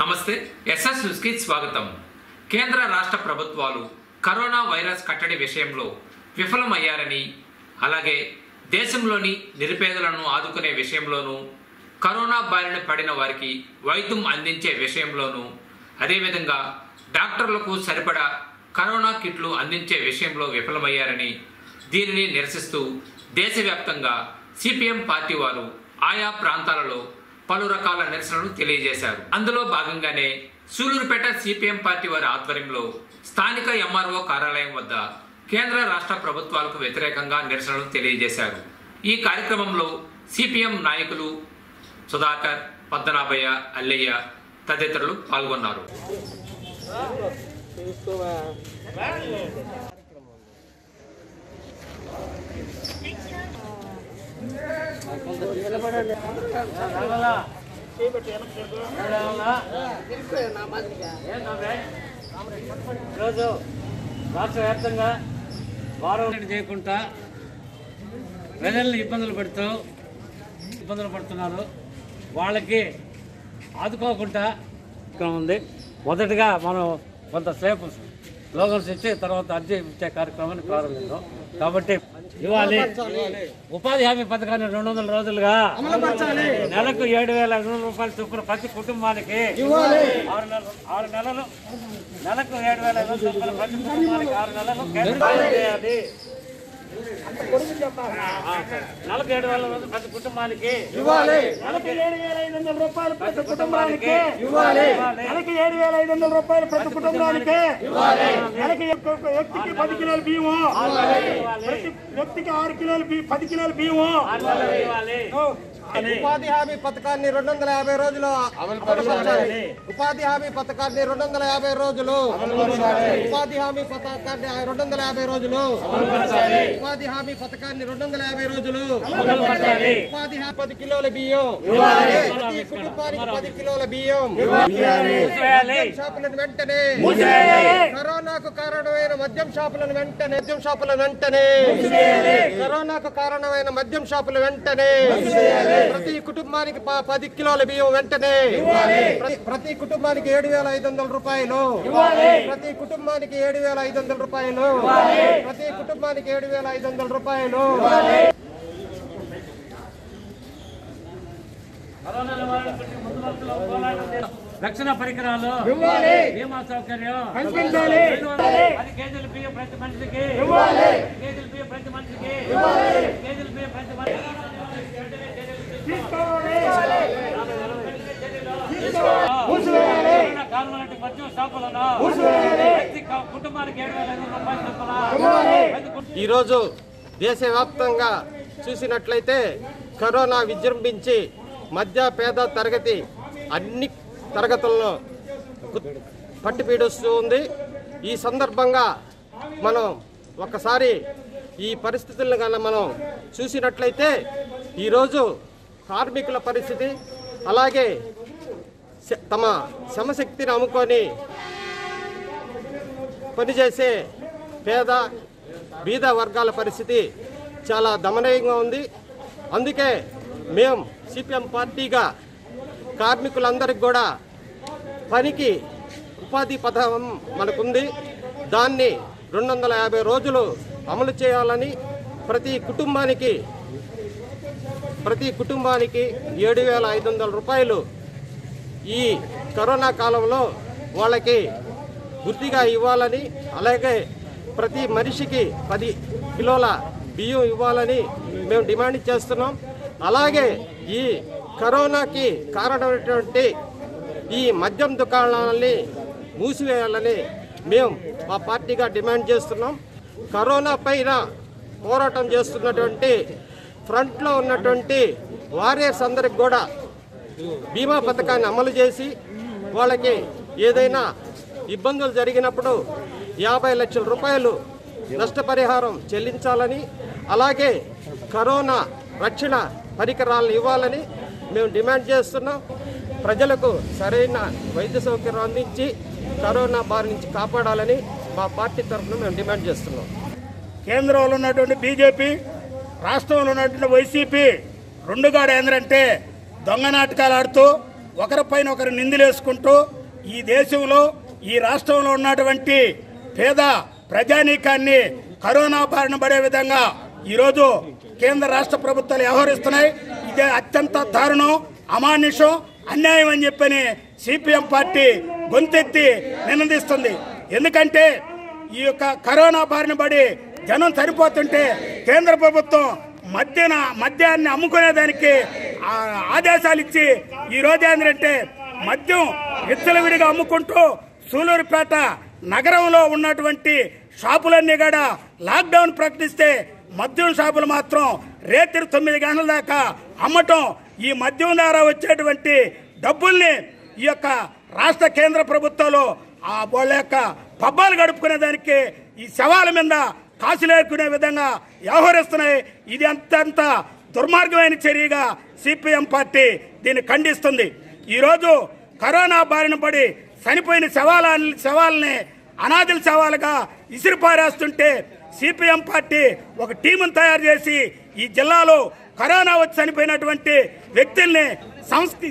నమస్తే ఎస్ఎస్ న్యూస్కి స్వాగతం. కేంద్ర రాష్ట్ర ప్రభుత్వాలు కరోనా వైరస్ కట్టడి విషయంలో విఫలమయ్యారని అలాగే దేశంలోని నిరుపేదలను ఆదుకునే విషయంలోనూ కరోనా బారిన పడిన వారికి వైద్యం అందించే విషయంలోనూ అదేవిధంగా డాక్టర్లకు సరిపడా కరోనా కిట్లు అందించే విషయంలో విఫలమయ్యారని దీనిని నిరసిస్తూ దేశవ్యాప్తంగా సిపిఎం పార్టీ వారు ఆయా ప్రాంతాలలో పలు రకాల నిరసనలు తెలియజేశారు. అందులో భాగంగానే సూలూరుపేట సిపిఎం పార్టీ వారి ఆధ్వర్యంలో స్థానిక ఎంఆర్ఓ కార్యాలయం వద్ద కేంద్ర రాష్ట్ర ప్రభుత్వాలకు వ్యతిరేకంగా నిరసనలు తెలియజేశారు. ఈ కార్యక్రమంలో సిపిఎం నాయకులు సుధాకర్ పద్మనాభయ్య అల్లయ్య తదితరులు పాల్గొన్నారు. ఈరోజు రాష్ట్ర వ్యాప్తంగా వారం చేయకుండా ప్రజల్ని ఇబ్బందులు పెడుతూ ఇబ్బందులు పడుతున్నారు. వాళ్ళకి ఆదుకోకుండా ఇక్కడ ఉంది. మొదటగా మనం కొంతసేపు స్లోగన్స్ ఇచ్చి తర్వాత అర్జీ ఇచ్చే కార్యక్రమాన్ని ప్రారంభిద్దాం కాబట్టి ఇవ్వాలి. ఉపాధి హామీ పథకాన్ని రెండు వందల రోజులుగా నెలకు ఏడు వేల ఐదు వందల రూపాయలు చొప్పున ప్రతి కుటుంబానికి ఆరు నెలలు ఆరు నెలలు నెలకు ఏడు వేల ఐదు వందల రూపాయలు ప్రతి కుటుంబానికి ఆరు నెలలు కేంద్రం చేయాలి ఆ, నెలకు ఏడు వేల రూపాయలు ప్రతి కుటుంబానికి నెలకి ఏడు వేల ఐదు వందల రూపాయలు ప్రతి కుటుంబానికి ఇవ్వాలి నెలకి ఏడు వేల ఐదు వందల రూపాయలు ప్రతి కుటుంబానికి నెలకి ఒక్కొక్క వ్యక్తికి పది కిలోల బియ్యము ప్రతి వ్యక్తికి ఆరు కిలోలు బి- పది కిలోల బియ్యము ఇవ్వాలి ఉపాధి హామీ పథకాన్ని రెండు వందల యాభై రోజులు ఉపాధి హామీ పథకాన్ని రెండు వందల యాభై రోజులు ఉపాధి హామీ పథకాన్ని రెండు వందల యాభై రోజులు ఉపాధి హామీ పథకాన్ని రెండు వందల యాభై రోజులు ఉపాధి హామీ పది కిలోల బియ్యం. ప్రతి కుటుంబానికి పది కిలోల బియ్యం. షాపులను వెంటనే కరోనాకు కారణమైన మద్యం షాపులను వెంటనే మద్యం షాపులను వెంటనే కరోనాకు కారణమైన మద్యం షాపులు వెంటనే ప్రతి కుటుంబానికి పది కిలోల బియ్యం వెంటనే. ప్రతి- ప్రతి కుటుంబానికి ఏడు వేల ఐదు వందల రూపాయలు. ప్రతి కుటుంబానికి ఏడు వేల ఐదు వందల రూపాయలు ప్రతి కుటుంబానికి ఏడు వేల ఐదు వందల రూపాయలు. రక్షణ పరికరాలు బీమా సౌకర్యం పది కేజీల బియ్యం ప్రతి మనిషికి పది కేజీల బియ్యం ప్రతి మనిషికి కేజీల బియ్యం ప్రతి మనిషికి. మద్యం కుటుంబానికి ఏడు వేల ఐదు రూపాయలు ఈరోజు దేశవ్యాప్తంగా చూసినట్లయితే కరోనా విజృంభించి మధ్య పేద తరగతి అన్ని తరగతుల్లో గు- పట్టిపీడుస్తూ ఉంది. ఈ సందర్భంగా మనం ఒకసారి ఈ పరిస్థితులను కన్నా మనం చూసినట్లయితే ఈరోజు కార్మికుల పరిస్థితి అలాగే శ- తమ శ్రమశక్తిని అమ్ముకొని పనిచేసే పేద బీద వర్గాల పరిస్థితి చాలా దమనీయంగా ఉంది. అందుకే మేము సిపిఎం పార్టీగా కార్మికులందరికీ కూడా పనికి ఉపాధి పథకం మనకుంది. దాన్ని రెండు వందల యాభై రోజులు అమలు చేయాలని ప్రతి కుటుంబానికి ప్రతి కుటుంబానికి ఏడు వేల ఐదు వందల రూపాయలు ఈ కరోనా కాలంలో వాళ్ళకి గుర్తిగా ఇవ్వాలని అలాగే ప్రతి మనిషికి పది కిలోల బియ్యం ఇవ్వాలని మేము డిమాండ్ చేస్తున్నాం. అలాగే ఈ కరోనాకి కారణమైనటువంటి ఈ మద్యం దుకాణాలని మూసివేయాలని మేము మా పార్టీగా డిమాండ్ చేస్తున్నాం. కరోనా పైన పోరాటం చేస్తున్నటువంటి ఫ్రంట్లో ఉన్నటువంటి వారియర్స్ అందరికి కూడా బీమా పథకాన్ని అమలు చేసి వాళ్ళకి ఏదైనా ఇబ్బందులు జరిగినప్పుడు యాభై లక్షల రూపాయలు నష్టపరిహారం చెల్లించాలని అలాగే కరోనా రక్షణ పరికరాలను ఇవ్వాలని మేము డిమాండ్ చేస్తున్నాం. ప్రజలకు సరైన వైద్య సౌకర్యం అందించి కరోనా బారి నుంచి కాపాడాలని మా పార్టీ తరఫున మేము డిమాండ్ చేస్తున్నాం. కేంద్రంలో ఉన్నటువంటి బీజేపీ రాష్ట్రంలో ఉన్నటువంటి వైసీపీ రెండు గాడు ఏంటంటే దొంగ నాటకాలు ఆడుతూ ఒకరిపైన ఒకరు నిందిలేసుకుంటూ ఈ దేశంలో ఈ రాష్ట్రంలో ఉన్నటువంటి పేద ప్రజానీకాన్ని కరోనా బారిన పడే విధంగా ఈరోజు కేంద్ర రాష్ట్ర ప్రభుత్వాలు వ్యవహరిస్తున్నాయి. ఇదే అత్యంత దారుణం అమానుషం అన్యాయం అని చెప్పని సిపిఎం పార్టీ గొంతెత్తి నినందిస్తుంది ఎందుకంటే ఈ యొక్క కరోనా బారిన పడి జనం సరిపోతుంటే కేంద్ర ప్రభుత్వం మద్యన మద్యాన్ని అమ్ముకునేదానికి ఆదేశాలు ఇచ్చి ఈ రోజు ఏంటంటే మద్యం విచ్చలవిడిగా అమ్ముకుంటూ సూలూరుపేట నగరంలో ఉన్నటువంటి షాపులన్నీ కూడా లాక్డౌన్ ప్రకటిస్తే మద్యం షాపులు మాత్రం రేత్రి తొమ్మిది గంటల దాకా అమ్మటం ఈ మద్యం ద్వారా వచ్చేటువంటి డబ్బుల్ని ఈ యొక్క రాష్ట్ర కేంద్ర ప్రభుత్వాలు ఆ వాళ్ళ యొక్క పబ్బాలు గడుపుకునే దానికి ఈ శవాల మీద కాసులేరుకునే విధంగా వ్యవహరిస్తున్నాయి. ఇది అంతంత దుర్మార్గమైన చర్యగా సిపిఎం పార్టీ దీన్ని ఖండిస్తుంది. ఈరోజు కరోనా బారిన పడి చనిపోయిన శవాల శవాలని అనాథల శవాలుగా ఇసిరిపారేస్తుంటే సిపిఎం పార్టీ ఒక టీమును తయారు చేసి ఈ జిల్లాలో కరోనా వచ్చి చనిపోయినటువంటి వ్యక్తుల్ని సంస్కృ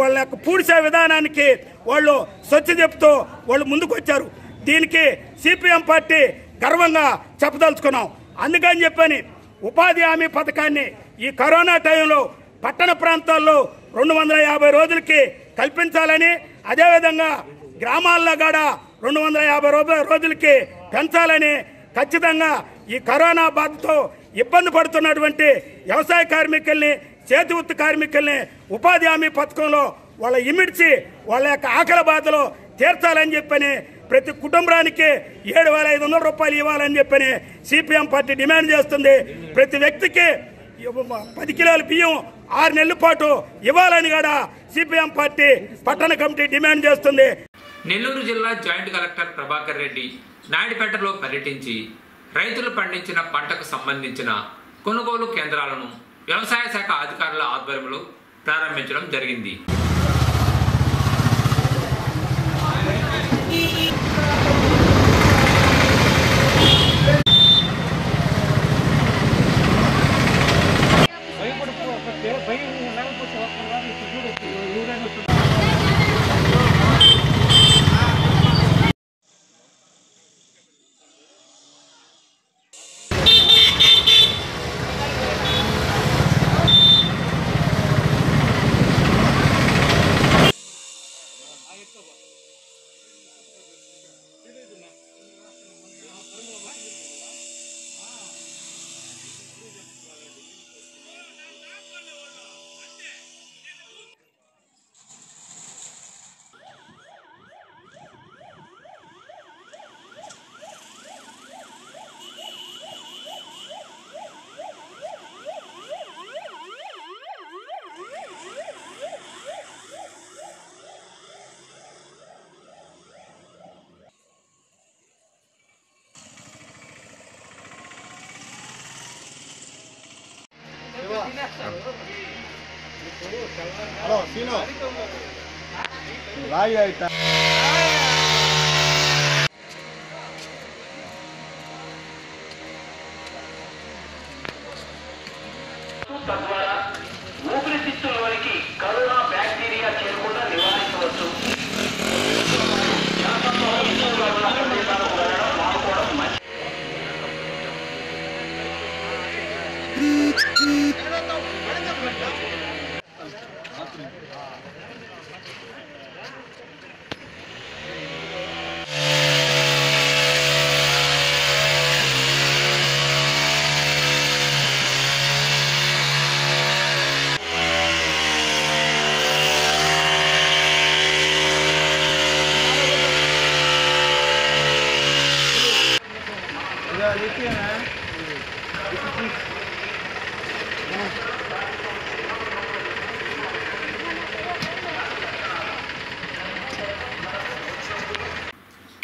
వాళ్ళ యొక్క పూడ్చే విధానానికి వాళ్ళు స్వచ్ఛ చెప్తూ వాళ్ళు ముందుకు వచ్చారు దీనికి సిపిఎం పార్టీ గర్వంగా చెప్పదలుచుకున్నాం. అందుకని చెప్పని ఉపాధి హామీ పథకాన్ని ఈ కరోనా టైంలో పట్టణ ప్రాంతాల్లో రెండు వందల యాభై రోజులకి కల్పించాలని అదేవిధంగా గ్రామాల్లో కూడా రెండు వందల యాభై రూపాయల రోజులకి పెంచాలని ఖచ్చితంగా ఈ కరోనా బాధతో ఇబ్బంది పడుతున్నటువంటి వ్యవసాయ కార్మికుల్ని చేతి వృత్తి కార్మికుల్ని ఉపాధి హామీ పథకంలో వాళ్ళ ఇమిడ్చి వాళ్ళ యొక్క ఆకలి బాధలు తీర్చాలని చెప్పని ప్రతి కుటుంబానికి ఏడు వేల ఐదు వందల రూపాయలు ఇవ్వాలని చెప్పని సిపిఎం పార్టీ డిమాండ్ చేస్తుంది. ప్రతి వ్యక్తికి పది కిలోల బియ్యం ఆరు నెలల పాటు ఇవ్వాలని కూడా సిపిఎం పార్టీ పట్టణ కమిటీ డిమాండ్ చేస్తుంది. నెల్లూరు జిల్లా జాయింట్ కలెక్టర్ ప్రభాకర్ రెడ్డి నాయుడుపేటలో పర్యటించి రైతులు పండించిన పంటకు సంబంధించిన కొనుగోలు కేంద్రాలను వ్యవసాయ శాఖ అధికారుల ఆధ్వర్యంలో ప్రారంభించడం జరిగింది. ಹಲೋ ಸೀನು ರಾಗಿ ಆಯ್ತಾ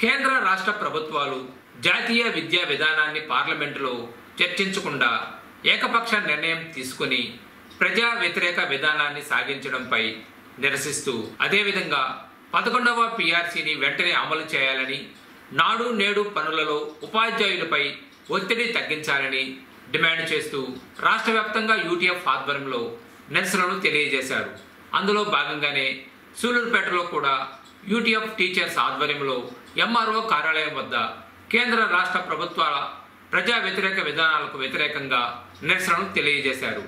కేంద్ర రాష్ట్ర ప్రభుత్వాలు జాతీయ విద్యా విధానాన్ని పార్లమెంటులో చర్చించకుండా ఏకపక్ష నిర్ణయం తీసుకుని ప్రజా వ్యతిరేక విధానాన్ని సాగించడంపై నిరసిస్తూ అదేవిధంగా పదకొండవ పిఆర్సీని వెంటనే అమలు చేయాలని నాడు నేడు పనులలో ఉపాధ్యాయులపై ఒత్తిడి తగ్గించాలని డిమాండ్ చేస్తూ రాష్ట్ర వ్యాప్తంగా యూటీఎఫ్ ఆధ్వర్యంలో నిరసనలు తెలియజేశారు. అందులో భాగంగానే సూలూరుపేటలో కూడా యూటీఎఫ్ టీచర్స్ ఆధ్వర్యంలో ఎంఆర్ఓ కార్యాలయం వద్ద కేంద్ర రాష్ట్ర ప్రభుత్వాల ప్రజా వ్యతిరేక విధానాలకు వ్యతిరేకంగా నిరసనలు తెలియజేశారు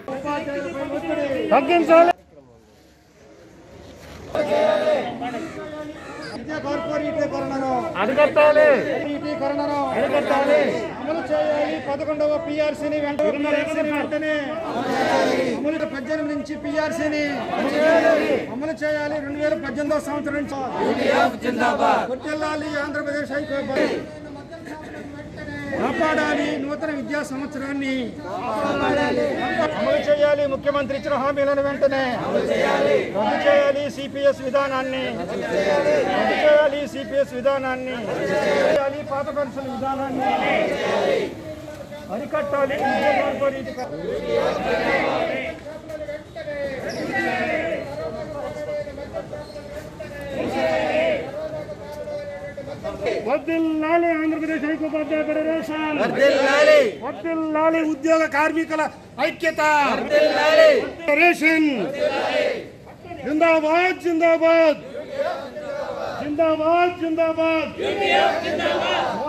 విద్యా కార్పొరేటీకరణను అరికట్టాలి. కార్పొరేటీకరణను అరికట్టాలి. అమలు చేయాలి. పదకొండవ పిఆర్సీని వెంటనే అమలు పద్దెనిమిది నుంచి పిఆర్సీని అమలు చేయాలి. రెండు వేల పద్దెనిమిదవ సంవత్సరం నుంచి కొట్టెల్లాలి ఆంధ్రప్రదేశ్ హైకోర్టు. కాపాడాలి. నూతన విద్యా సంవత్సరాన్ని అమలు చేయాలి. ముఖ్యమంత్రి ఇచ్చిన హామీలను వెంటనే రద్దు చేయాలి సిపిఎస్ విధానాన్ని. రద్దు చేయాలి. సిపిఎస్ విధానాన్ని. చేయాలి. పాత పెన్షన్ విధానాన్ని. అరికట్టాలి. విద్యా కార్పొరేట్ వర్దిల్లాలి ఆంధ్రప్రదేశ్ ఐక్యోపాధ్యాయ ఫెడరేషన్ వర్దిల్లాలి ఉద్యోగ కార్మికుల ఐక్యత. ఫెడరేషన్ జిందాబాద్ జిందాబాద్. జిందాబాద్ జిందాబాద్.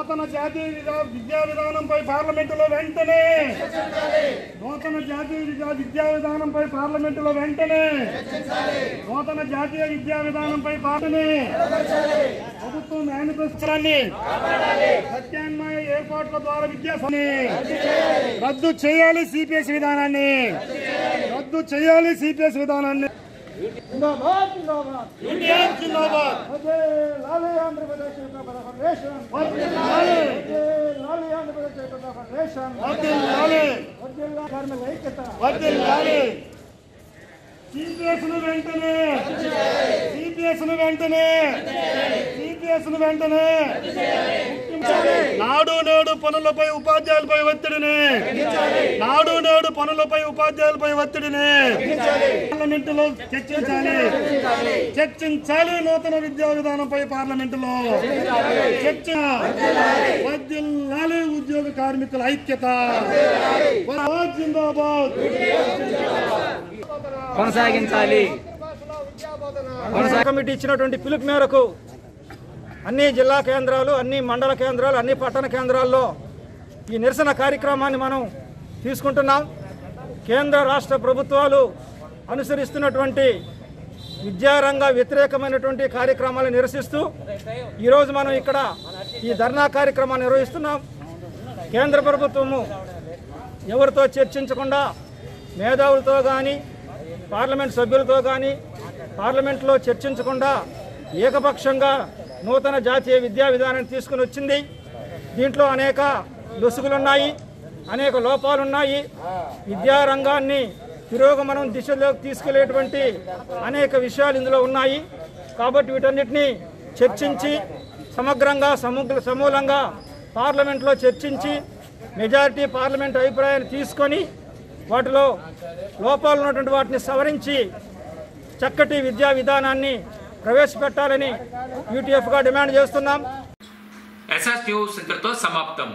నూతన జాతీయ విధా- విద్యా విధానంపై పార్లమెంటులో వెంటనే. నూతన జాతీయ విద్యా- విద్యా విధానంపై పార్లమెంటులో వెంటనే. నూతన జాతీయ విద్యా విధానంపై పాటనే ప్రభుత్వం మేనిఫెస్టోని ప్రత్యామ్నాయ ఏర్పాట్ల ద్వారా విద్యా రద్దు చేయాలి సిపిఎస్ విధానాన్ని. రద్దు చేయాలి సిపిఎస్ విధానాన్ని. జిందాబాద్ జిందాబాద్. జిందాబాద్. ఆంధ్రప్రదేశ్. ఫెడరేషన్ అదే లాలే ఆంధ్రప్రదేశ్ ఫెడరేషన్ అదే లాలే అదే కార్మిక ఐక్యత అదే సిపిఎస్ను వెంటనే. సిపిఎస్ వెంటనే. సిపిఎస్ను వెంటనే. నాడు నేడు పనులపై ఉపాధ్యాయులపై ఒత్తిడిని. నాడు నేడు పనులపై ఉపాధ్యాయులపై ఒత్తిడిని. పార్లమెంటులో చర్చించాలి. చర్చించాలి నూతన విద్యా విధానంపై పార్లమెంటులో. చర్చ వద్దిల్లాలి ఉద్యోగ కార్మికుల ఐక్యత. జిందాబాద్. కొనసాగించాలి. కమిటీ ఇచ్చినటువంటి పిలుపు మేరకు అన్ని జిల్లా కేంద్రాలు అన్ని మండల కేంద్రాలు అన్ని పట్టణ కేంద్రాల్లో ఈ నిరసన కార్యక్రమాన్ని మనం తీసుకుంటున్నాం. కేంద్ర రాష్ట్ర ప్రభుత్వాలు అనుసరిస్తున్నటువంటి విద్యారంగ వ్యతిరేకమైనటువంటి కార్యక్రమాలను నిరసిస్తూ ఈరోజు మనం ఇక్కడ ఈ ధర్నా కార్యక్రమాన్ని నిర్వహిస్తున్నాం. కేంద్ర ప్రభుత్వము ఎవరితో చర్చించకుండా మేధావులతో కానీ పార్లమెంట్ సభ్యులతో కానీ పార్లమెంట్లో చర్చించకుండా ఏకపక్షంగా నూతన జాతీయ విద్యా విధానాన్ని తీసుకుని వచ్చింది. దీంట్లో అనేక లొసుగులున్నాయి అనేక లోపాలున్నాయి. విద్యారంగాన్ని తిరోగమనం దిశలోకి తీసుకెళ్ళేటువంటి అనేక విషయాలు ఇందులో ఉన్నాయి. కాబట్టి వీటన్నిటిని చర్చించి సమగ్రంగా సమగ్ర సమూలంగా పార్లమెంట్లో చర్చించి మెజారిటీ పార్లమెంట్ అభిప్రాయాన్ని తీసుకొని వాటిలో లోపాలు ఉన్నటువంటి వాటిని సవరించి చక్కటి విద్యా విధానాన్ని ప్రవేశపెట్టాలని యూటీఎఫ్గా డిమాండ్ చేస్తున్నాం. ఎస్ఎస్ న్యూస్ సమాప్తం.